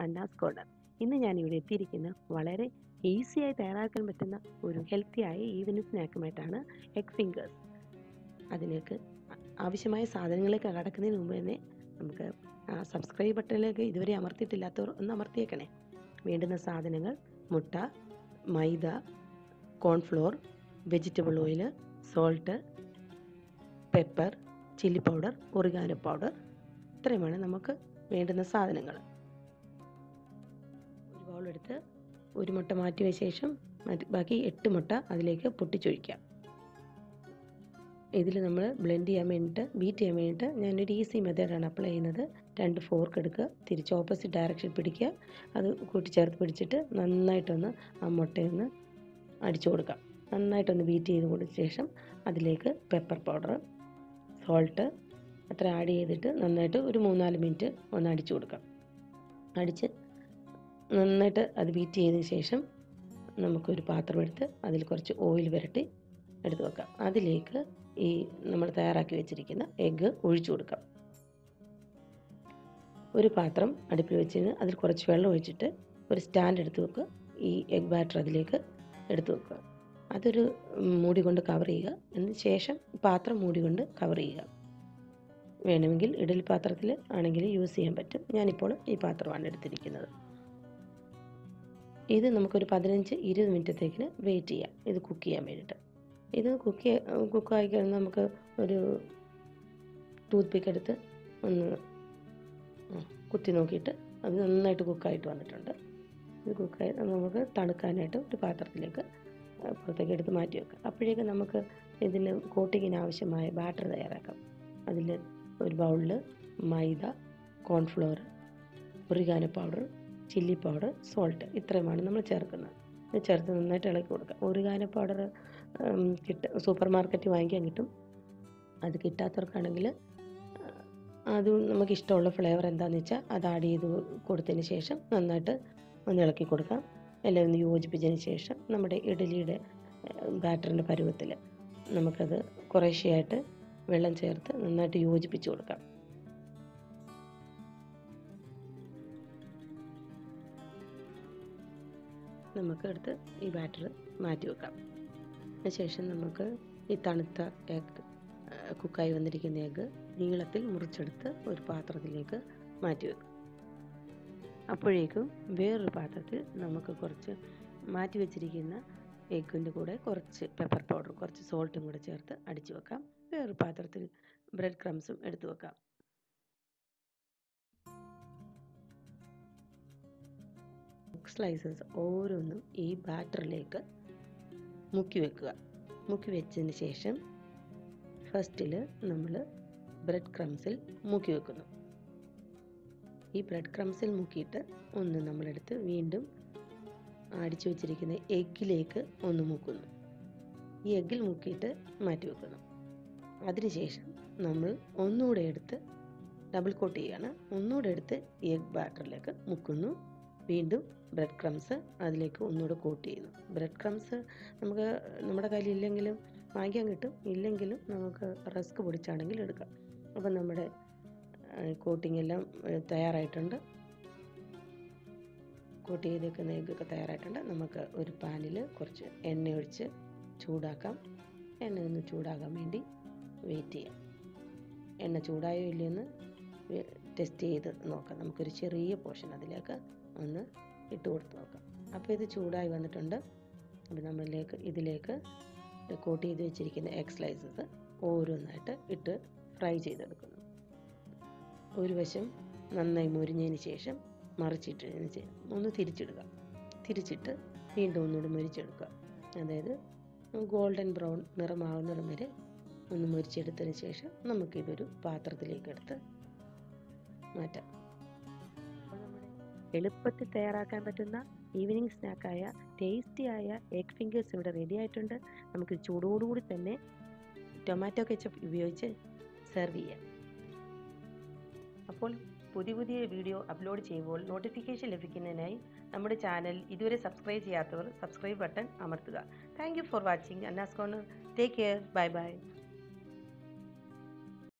അന്നാസ് corner. ഇന്ന് ഞാൻ ഇവിടെ എത്തിയിരിക്കുന്ന വളരെ ഈസിയായി തയ്യാറാക്കാൻ പറ്റുന്ന ഒരു ഹെൽത്തിയായ ഈവനിങ് സ്നാക്കുമായിട്ടാണ് എഗ് ഫിംഗേഴ്സ് അതിലേക്ക് ആവശ്യമായ സാധനങ്ങളൊക്കെ കടക്കുന്നതിന് മുമ്പ് തന്നെ നമുക്ക് സബ്സ്ക്രൈബ് ബട്ടണിലേക്ക് ഇതുവരെ അമർത്തിയിട്ടില്ലാത്തവർ ഒന്ന് അമർത്തിയേക്കണേ. വേണ്ടുന്ന സാധനങ്ങൾ മുട്ട maida cornflour vegetable oil salt pepper chilli powder oregano powder ഇത്രയുമാണ് നമുക്ക് വേണ്ടുന്ന സാധനങ്ങൾ. ബൗളെടുത്ത് ഒരു മുട്ട മാറ്റിയ ശേഷം ബാക്കി എട്ട് മുട്ട അതിലേക്ക് പൊട്ടിച്ചൊഴിക്കാം. ഇതിൽ നമ്മൾ ബ്ലെൻഡ് ചെയ്യാൻ വേണ്ടിയിട്ട് ബീറ്റ് ചെയ്യാൻ വേണ്ടിയിട്ട് ഞാനൊരു ഈസി മെത്തേഡാണ് അപ്ലൈ ചെയ്യുന്നത്. രണ്ട് ഫോർക്ക് എടുക്കുക തിരിച്ച് ഓപ്പോസിറ്റ് ഡയറക്ഷൻ പിടിക്കുക. അത് കൂട്ടിച്ചേർത്ത് പിടിച്ചിട്ട് നന്നായിട്ടൊന്ന് ആ മുട്ടയൊന്ന് അടിച്ചു കൊടുക്കാം നന്നായിട്ടൊന്ന് ബീറ്റ് ചെയ്ത് കൊടുത്ത ശേഷം അതിലേക്ക് പെപ്പർ പൗഡർ സോൾട്ട് അത്ര ആഡ് ചെയ്തിട്ട് നന്നായിട്ട് ഒരു മൂന്നാൽ മിനിറ്റ് ഒന്ന് അടിച്ചു കൊടുക്കാം അടിച്ച് നന്നായിട്ട് അത് ബീറ്റ് ചെയ്തതിന് ശേഷം നമുക്കൊരു പാത്രം എടുത്ത് അതിൽ കുറച്ച് ഓയിൽ വരട്ടി എടുത്ത് വെക്കാം. അതിലേക്ക് ഈ നമ്മൾ തയ്യാറാക്കി വെച്ചിരിക്കുന്ന എഗ്ഗ് ഒഴിച്ചു കൊടുക്കാം. ഒരു പാത്രം അടുപ്പിൽ വെച്ച് അതിൽ കുറച്ച് വെള്ളം ഒഴിച്ചിട്ട് ഒരു സ്റ്റാൻഡ് എടുത്ത് വെക്കുക. ഈ എഗ് ബാറ്റർ അതിലേക്ക് എടുത്ത് വെക്കുക. അതൊരു മൂടി കൊണ്ട് കവർ ചെയ്യുക. അതിന് ശേഷം പാത്രം മൂടി കൊണ്ട് കവർ ചെയ്യുക. വേണമെങ്കിൽ ഇഡലി പാത്രത്തിൽ ആണെങ്കിൽ യൂസ് ചെയ്യാൻ പറ്റും. ഞാനിപ്പോൾ ഈ പാത്രമാണ് എടുത്തിരിക്കുന്നത്. ഇത് നമുക്കൊരു പതിനഞ്ച് ഇരുപത് മിനിറ്റത്തേക്കിന് വെയിറ്റ് ചെയ്യാം. ഇത് കുക്ക് ചെയ്യാൻ വേണ്ടിയിട്ട്. ഇത് കുക്ക് കുക്കായി കഴിഞ്ഞാൽ നമുക്ക് ഒരു ടൂത്ത് പിക്ക് എടുത്ത് ഒന്ന് കുത്തി നോക്കിയിട്ട് അത് നന്നായിട്ട് കുക്കായിട്ട് വന്നിട്ടുണ്ട്. ഇത് കുക്കായി നമുക്ക് തണുക്കാനായിട്ട് ഒരു പാത്രത്തിലേക്ക് പുറത്തേക്ക് എടുത്ത് മാറ്റി വെക്കാം. അപ്പോഴേക്ക് നമുക്ക് ഇതിന് കോട്ടിങ്ങിന് ആവശ്യമായ ബാറ്റർ തയ്യാറാക്കാം. അതിൽ ഒരു ബൗളിൽ maida cornflour oregano powder chilli powder salt ഇത്രയുമാണ് നമ്മൾ ചേർക്കുന്നത്. ഇത് ചേർത്ത് നന്നായിട്ട് ഇളക്കി കൊടുക്കുക. ഒരു കാല പൗഡർ കിട്ട സൂപ്പർ മാർക്കറ്റിൽ വാങ്ങിക്കാൻ കിട്ടും. അത് കിട്ടാത്തവർക്കാണെങ്കിൽ അത് നമുക്ക് ഇഷ്ടമുള്ള ഫ്ലേവർ എന്താണെന്ന് വെച്ചാൽ അത് ആഡ് ചെയ്ത് കൊടുത്തതിന് ശേഷം നന്നായിട്ട് ഒന്ന് ഇളക്കി കൊടുക്കാം എല്ലാം ഒന്ന് യോജിപ്പിച്ചതിന് ശേഷം നമ്മുടെ ഇഡലിയുടെ ബാറ്ററിന്റെ പരുവത്തിൽ നമുക്കത് കുറേശ്ശെയായിട്ട് വെള്ളം ചേർത്ത് നന്നായിട്ട് യോജിപ്പിച്ച് കൊടുക്കാം. നമുക്ക് എടുത്ത് ഈ ബാറ്റർ മാറ്റി വെക്കാം. അതിനുശേഷം നമുക്ക് ഈ തണുത്ത എഗ് കുക്കായി വന്നിരിക്കുന്ന എഗ്ഗ് നീളത്തിൽ മുറിച്ചെടുത്ത് ഒരു പാത്രത്തിലേക്ക് മാറ്റി വെക്കും. അപ്പോഴേക്കും വേറൊരു പാത്രത്തിൽ നമുക്ക് കുറച്ച് മാറ്റി വെച്ചിരിക്കുന്ന എഗ്ഗിന്റെ കൂടെ കുറച്ച് പെപ്പർ പൗഡർ കുറച്ച് സോൾട്ടും കൂടെ ചേർത്ത് അടിച്ചു വെക്കാം. വേറൊരു പാത്രത്തിൽ ബ്രെഡ് ക്രംസും എടുത്തു വെക്കാം. സ്ലൈസസ് ഓരോന്നും ഈ ബാറ്ററിലേക്ക് മുക്കി വെക്കുക. മുക്കി വെച്ചതിന് ശേഷം ഫസ്റ്റിൽ നമ്മൾ ബ്രെഡ് ക്രംസിൽ മുക്കി വെക്കുന്നു. ഈ ബ്രെഡ് ക്രംസിൽ മുക്കിയിട്ട് ഒന്ന് നമ്മളെടുത്ത് വീണ്ടും അടിച്ചു വെച്ചിരിക്കുന്ന എഗ്ഗിലേക്ക് ഒന്ന് മുക്കുന്നു. ഈ എഗ്ഗിൽ മുക്കിയിട്ട് മാറ്റി വെക്കുന്നു. അതിനുശേഷം നമ്മൾ ഒന്നുകൂടെ എടുത്ത് ഡബിൾ കോട്ട് ചെയ്യുകയാണ്. ഒന്നുകൂടെ എടുത്ത് എഗ് ബാറ്ററിലേക്ക് മുക്കുന്നു. വീണ്ടും ബ്രെഡ് ക്രംസ് അതിലേക്ക് ഒന്നുകൂടെ കോട്ട് ചെയ്യുന്നു. ബ്രെഡ് ക്രംസ് നമുക്ക് നമ്മുടെ കയ്യിൽ ഇല്ലെങ്കിലും വാങ്ങിക്കാൻ കിട്ടും. ഇല്ലെങ്കിലും നമുക്ക് റസ്ക് പൊടിച്ചാണെങ്കിൽ എടുക്കാം. അപ്പം നമ്മുടെ കോട്ടിംഗ് എല്ലാം തയ്യാറായിട്ടുണ്ട്. കോട്ട് ചെയ്തേക്കുന്ന എഗ്ഗൊക്കെ തയ്യാറായിട്ടുണ്ട്. നമുക്ക് ഒരു പാനിൽ കുറച്ച് എണ്ണ ഒഴിച്ച് ചൂടാക്കാം. എണ്ണ ഒന്ന് ചൂടാകാൻ വേണ്ടി വെയിറ്റ് ചെയ്യാം. എണ്ണ ചൂടായോ ഇല്ലയെന്ന് ടെസ്റ്റ് ചെയ്ത് നോക്കാം. നമുക്കൊരു ചെറിയ പോർഷൻ അതിലേക്ക് ഒന്ന് ഇട്ട് കൊടുത്ത് നോക്കാം. അപ്പോൾ ഇത് ചൂടായി വന്നിട്ടുണ്ട്. അപ്പോൾ നമ്മളിലേക്ക് ഇതിലേക്ക് കോട്ട് ചെയ്ത് വെച്ചിരിക്കുന്ന എഗ് സ്ലൈസസ് ഓരോന്നായിട്ട് ഇട്ട് ഫ്രൈ ചെയ്തെടുക്കുന്നു. ഒരു വശം നന്നായി മുരിഞ്ഞതിന് ശേഷം മറിച്ചിട്ടതിന് ശേഷം ഒന്ന് തിരിച്ചിടുക. തിരിച്ചിട്ട് വീണ്ടും ഒന്നുകൂടി മുരിച്ചെടുക്കുക. അതായത് ഗോൾഡൻ ബ്രൗൺ നിറമാവുന്നിടം വരെ ഒന്ന് മുരിച്ചെടുത്തതിന് ശേഷം നമുക്കിതൊരു പാത്രത്തിലേക്ക് എടുത്ത് മാറ്റാം. എളുപ്പത്തിൽ തയ്യാറാക്കാൻ പറ്റുന്ന ഈവനിങ് സ്നാക്കായ ടേസ്റ്റിയായ എഗ് ഫിംഗേഴ്സ് ഇവിടെ റെഡി ആയിട്ടുണ്ട്. നമുക്ക് ചൂടോടുകൂടി തന്നെ ടൊമാറ്റോ കെച്ചപ്പ് ഉപയോഗിച്ച് സെർവ് ചെയ്യാം. അപ്പോൾ പുതിയ പുതിയ വീഡിയോ അപ്ലോഡ് ചെയ്യുമ്പോൾ നോട്ടിഫിക്കേഷൻ ലഭിക്കുന്നതിനായി നമ്മുടെ ചാനൽ ഇതുവരെ സബ്സ്ക്രൈബ് ചെയ്യാത്തവർ സബ്സ്ക്രൈബ് ബട്ടൺ അമർത്തുക. Thank you for watching Anna's corner. Take care bye bye